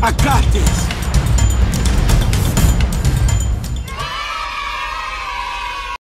I got this.